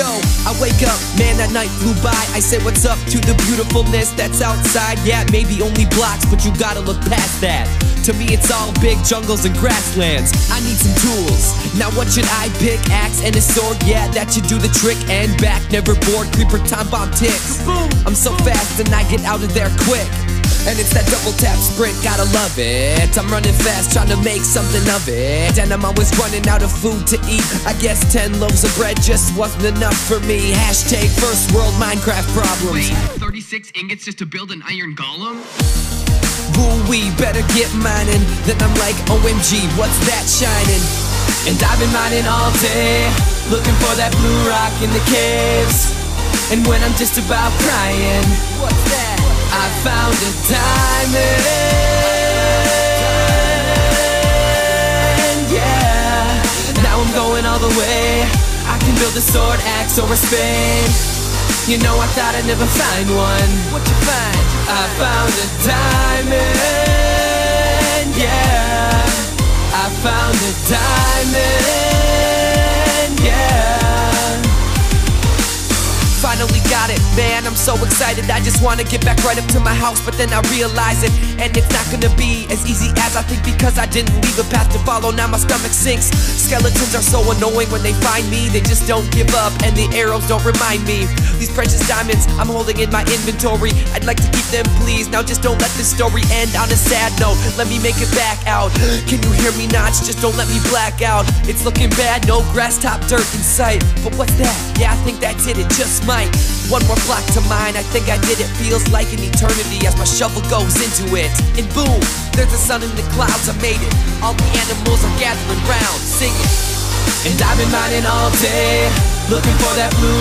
I wake up, man, that night flew by. I say, What's up to the beautifulness that's outside? Yeah, maybe only blocks, but you gotta look past that. To me, it's all big jungles and grasslands. I need some tools. Now, what should I pick? Axe and a sword, yeah, that should do the trick. And back, never bored, creeper time bomb ticks. I'm so fast and I get out of there quick. And it's that double tap sprint, gotta love it. I'm running fast, trying to make something of it. And I'm always running out of food to eat. I guess 10 loaves of bread just wasn't enough for me. Hashtag first world Minecraft problems. Wait, 36 ingots just to build an iron golem? Woo we better get mining. Then I'm like, OMG, what's that shining? And I've been mining all day, looking for that blue rock in the caves. And when I'm just about crying, what's that? I found a diamond. Yeah, now I'm going all the way. I can build a sword, axe, or a spade. You know, I thought I'd never find one. What you find? I found a diamond. Finally got it, man. I'm so excited. I just wanna get back right up to my house, but then I realize it. And it's not gonna be as easy as I think because I didn't leave a path to follow. Now my stomach sinks. Skeletons are so annoying when they find me. They just don't give up, and the arrows don't remind me. These precious diamonds I'm holding in my inventory. I'd like to keep them, please. Now just don't let this story end on a sad note. Let me make it back out. Can you hear me, Notch? Just don't let me black out. It's looking bad, no grass top dirt in sight. But what's that? Yeah, I think that's it. It just might. One more block to mine, I think I did it. Feels like an eternity as my shovel goes into it. And boom, there's the sun in the clouds, I made it. All the animals are gathering round, singing. And I've been mining all day, looking for that blue